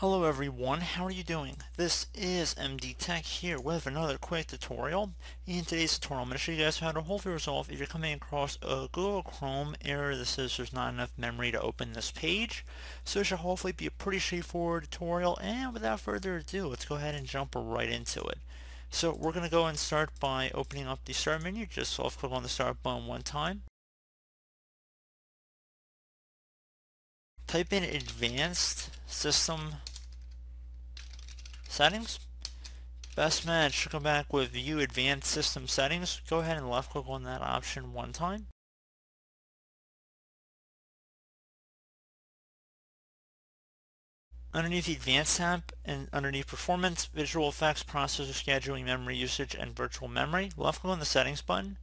Hello everyone, how are you doing? This is MD Tech here with another quick tutorial. In today's tutorial, I'm going to show you guys how to hopefully resolve if you're coming across a Google Chrome error that says there's not enough memory to open this page. So it should hopefully be a pretty straightforward tutorial, and without further ado, let's go ahead and jump right into it. So we're going to go and start by opening up the Start menu, just soft click on the Start button one time. type in advanced system settings. Best match should come back with view advanced system settings. Go ahead and left click on that option one time. Underneath the Advanced tab and underneath Performance, Visual Effects, Processor Scheduling, Memory Usage, and Virtual Memory, left click on the Settings button.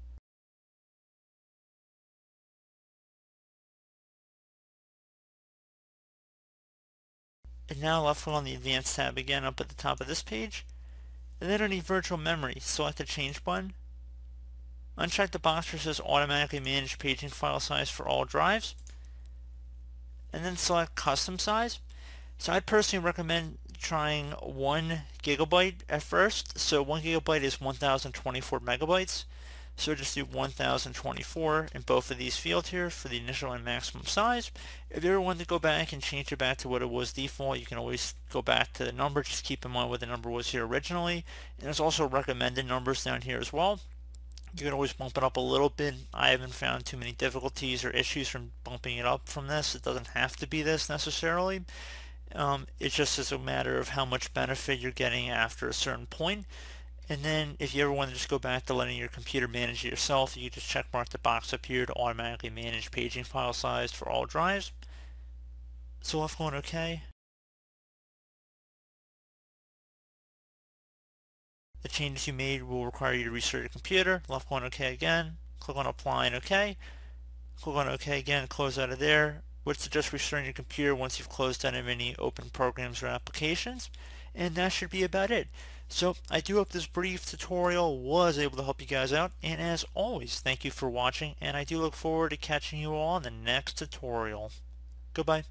And now left click on the Advanced tab again up at the top of this page. And then underneath Virtual Memory, select the Change button. Uncheck the box that says Automatically Manage Paging File Size for all drives. And then select Custom Size. So I'd personally recommend trying 1 gigabyte at first. So 1 gigabyte is 1024 megabytes. So just do 1024 in both of these fields here for the initial and maximum size. If you ever want to go back and change it back to what it was default, you can always go back to the number. Just keep in mind what the number was here originally. And there's also recommended numbers down here as well. You can always bump it up a little bit. I haven't found too many difficulties or issues from bumping it up from this. It doesn't have to be this necessarily. Um, it's just as a matter of how much benefit you're getting after a certain point. And then if you ever want to just go back to letting your computer manage it yourself, you just check mark the box up here to automatically manage paging file size for all drives. So left going OK. The changes you made will require you to restart your computer. Left going OK again. Click on Apply and OK. Click on OK again, close out of there. Would suggest restarting your computer once you've closed out of any open programs or applications. And that should be about it. So I do hope this brief tutorial was able to help you guys out and as always thank you for watching and I do look forward to catching you all in the next tutorial. Goodbye.